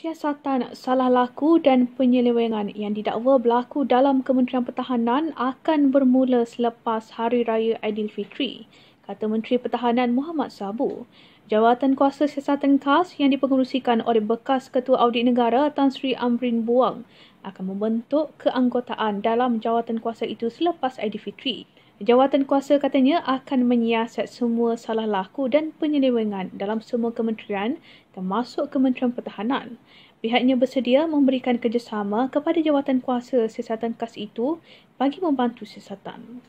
Siasatan salah laku dan penyelewengan yang didakwa berlaku dalam Kementerian Pertahanan akan bermula selepas Hari Raya Aidilfitri, kata Menteri Pertahanan Muhammad Sabu. Jawatan Kuasa Siasatan Khas yang dipengerusikan oleh bekas Ketua Audit Negara Tan Sri Amrin Buang akan membentuk keanggotaan dalam jawatan kuasa itu selepas Aidilfitri. Jawatan kuasa katanya akan menyiasat semua salah laku dan penyelewengan dalam semua kementerian termasuk Kementerian Pertahanan. Pihaknya bersedia memberikan kerjasama kepada jawatan kuasa siasatan khas itu bagi membantu siasatan.